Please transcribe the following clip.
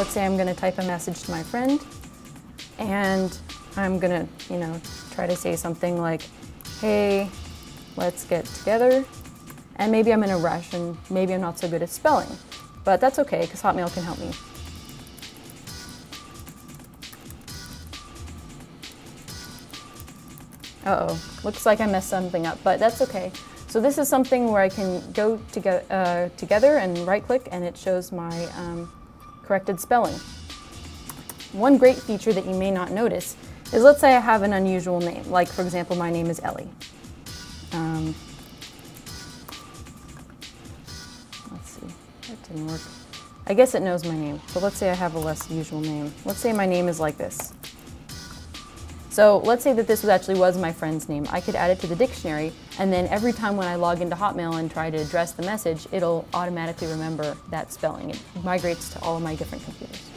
let's say I'm gonna type a message to my friend and I'm gonna, you know, try to say something like, hey, let's get together. And maybe I'm in a rush and maybe I'm not so good at spelling. But that's okay, because Hotmail can help me. Uh-oh, looks like I messed something up, but that's okay. So this is something where I can go to uh, together and right-click and it shows my um, corrected spelling. One great feature that you may not notice is let's say I have an unusual name, like for example my name is Ellie. Um, let's see, that didn't work. I guess it knows my name, so let's say I have a less usual name. Let's say my name is like this. So let's say that this was actually was my friend's name. I could add it to the dictionary, and then every time when I log into Hotmail and try to address the message, it'll automatically remember that spelling. It migrates to all of my different computers.